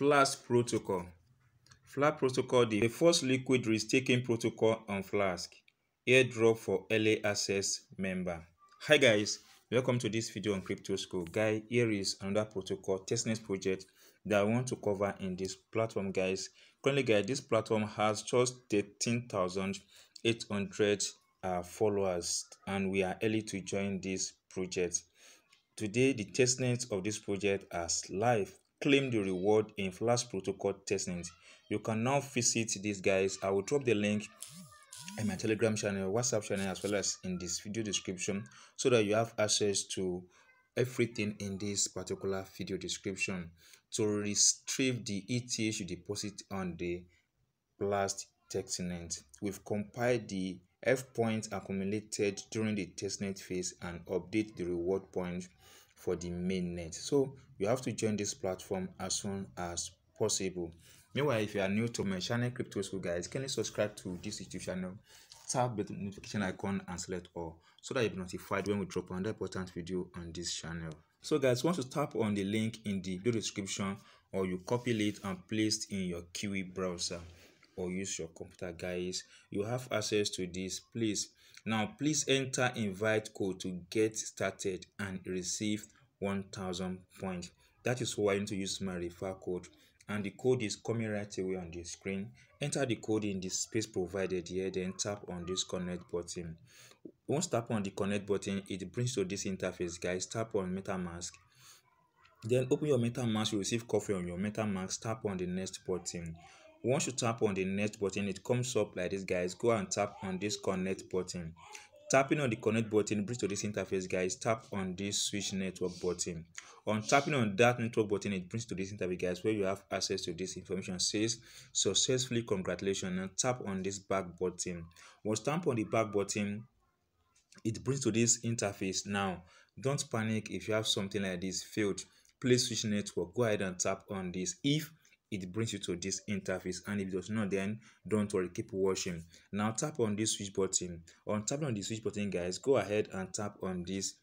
Flast protocol. Flast protocol, the first liquid restaking protocol on Blast. Airdrop for early access member. Hi guys, welcome to this video on Crypto School. Guy, here is another protocol, testnet project that I want to cover in this platform, guys. Currently, guys, this platform has just 13,800 uh, followers, and we are early to join this project. Today, the testnet of this project is live. Claim the reward in Flast Protocol testnet. You can now visit these guys. I will drop the link in my Telegram channel, WhatsApp channel, as well as in this video description, so that you have access to everything in this particular video description to retrieve the ETH you deposit on the Blast testnet. We've compiled the F points accumulated during the testnet phase and update the reward points for the mainnet. So you have to join this platform as soon as possible. Meanwhile, if you are new to my channel, Crypto School guys, can you subscribe to this YouTube channel? Tap the notification icon and select all so that you'll be notified when we drop another important video on this channel. So guys, once you tap on the link in the video description or you copy it and paste in your Kiwi browser or use your computer guys, you have access to this. Please now please enter invite code to get started and receive 1000 points. That is why I need to use my refer code and the code is coming right away on the screen. Enter the code in the space provided here, then tap on this connect button. Once tap on the connect button, it brings to this interface, guys. Tap on MetaMask. Then open your MetaMask, you receive coffee on your MetaMask. Tap on the next button. Once you tap on the next button, it comes up like this, guys. Go and tap on this connect button. Tapping on the connect button brings to this interface, guys. Tap on this switch network button. On tapping on that network button, it brings to this interface, guys, where you have access to this information. It says successfully congratulations. And tap on this back button. Once tap on the back button, it brings to this interface. Now, don't panic if you have something like this failed. please switch network. Go ahead and tap on this. If it brings you to this interface and if it does not then don't worry keep watching. Now tap on this switch button. On tapping on the switch button guys go ahead and tap on this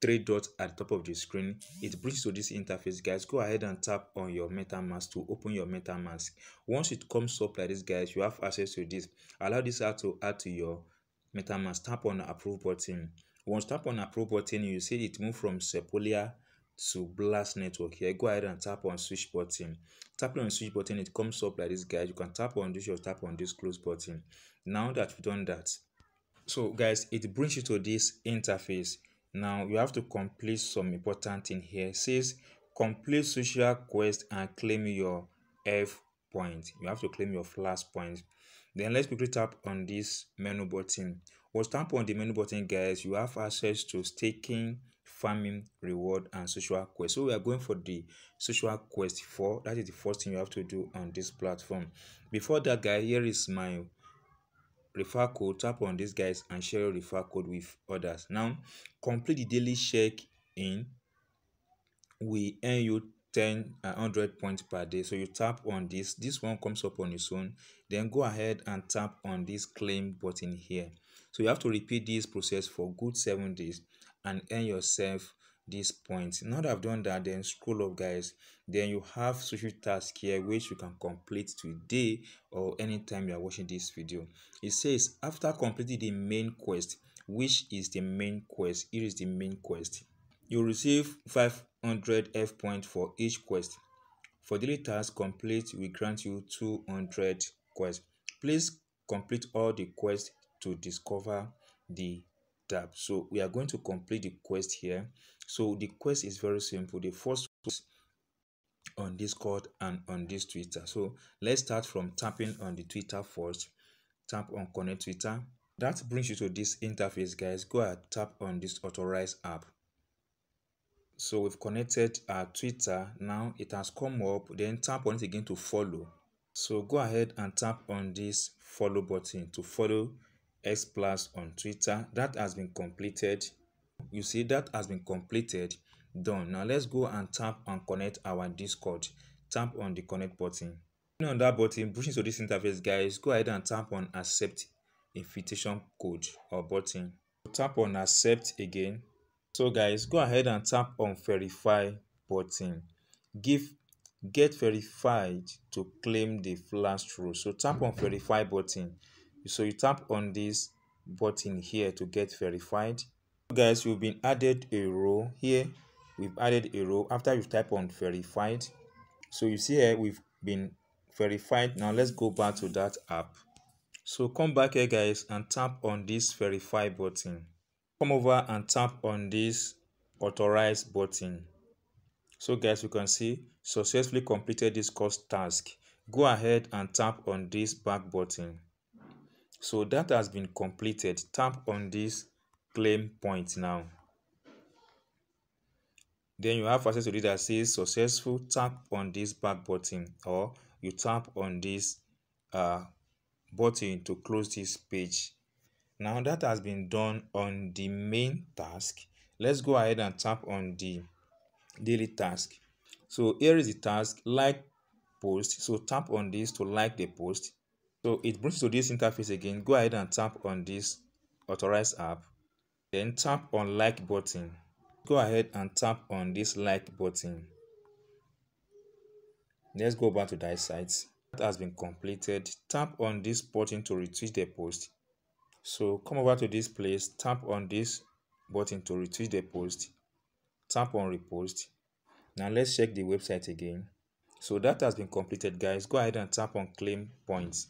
three dots at the top of the screen. It brings to this interface guys. Go ahead and tap on your metamask to open your metamask. Once it comes up like this guys you have access to this. Allow this app to add to your metamask. Tap on the approve button. Once tap on approve button you see it move from sepolia to blast network here go ahead and tap on switch button. Tapping on switch button it comes up like this guys. You can tap on this or tap on this close button. Now that we've done that so guys it brings you to this interface. Now you have to complete some important thing here. It says complete social quest and claim your f point. You have to claim your flash point. Then let's quickly tap on this menu button once tap on the menu button guys you have access to staking farming reward and social quest. So we are going for the social quest 4 that is the first thing you have to do on this platform. Before that guy here is my refer code. Tap on this guys and share your refer code with others. Now complete the daily check in we earn you 10 100 points per day. So you tap on this this one comes up on its own then go ahead and tap on this claim button here. So you have to repeat this process for good seven days and earn yourself these points now that i've done that then scroll up guys. Then you have social task here which you can complete today or anytime you are watching this video. It says after completing the main quest which is the main quest? Here is the main quest. You receive 500 f points for each quest. For daily task complete we grant you 200 quests please complete all the quests to discover the tab. So we are going to complete the quest here. So the quest is very simple. The first quest on discord and on this twitter. So let's start from tapping on the twitter first. Tap on connect twitter. That brings you to this interface guys. Go ahead tap on this authorize app so we've connected our twitter now it has come up then tap on it again to follow so go ahead and tap on this follow button to follow X plus on Twitter. That has been completed. You see that has been completed. Done. Now let's go and tap and connect our Discord. Tap on the connect button. On that button, pushing to this interface, guys, go ahead and tap on accept invitation code or button. Tap on accept again. So guys, go ahead and tap on verify button. Give get verified to claim the flash through so tap on verify button. So you tap on this button here to get verified. Guys we've been added a row here. We've added a row. After you type on verified. So you see here we've been verified. Now let's go back to that app. So come back here guys and tap on this verify button come over and tap on this authorize button. So guys you can see successfully completed this course task. Go ahead and tap on this back button. So that has been completed. Tap on this claim point now. Then you have access to this that says successful tap on this back button or you tap on this uh, button to close this page now that has been done on the main task. Let's go ahead and tap on the daily task. So here is the task like post. So tap on this to like the post. So it brings to this interface again. Go ahead and tap on this authorize app. Then tap on like button. Go ahead and tap on this like button. Let's go back to that site. That has been completed. Tap on this button to retweet the post so come over to this place tap on this button to retweet the post. Tap on repost. Now let's check the website again. So that has been completed guys. Go ahead and tap on claim points.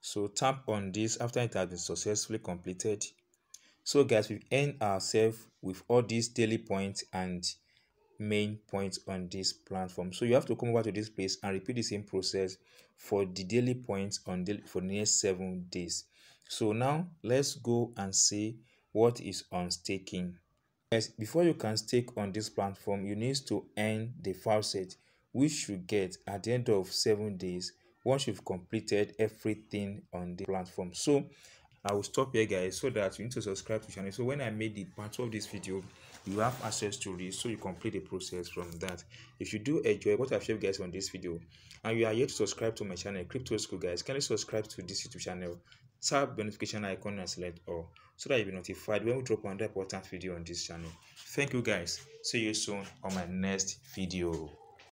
So tap on this after it has been successfully completed. So guys we've earned ourselves with all these daily points and main points on this platform. So you have to come over to this place and repeat the same process for the daily points on daily for the next seven days. So now let's go and see what is on staking yes before you can stake on this platform you need to earn the faucet which you get at the end of seven days once you've completed everything on the platform. So i will stop here guys so that you need to subscribe to the channel. So when i made the part of this video you have access to this so you complete the process from that. If you do enjoy what i've shared guys on this video and you are yet to subscribe to my channel crypto school guys kindly subscribe to this youtube channel. Tap the notification icon and select all so that you'll be notified when we drop another important video on this channel. Thank you guys. See you soon on my next video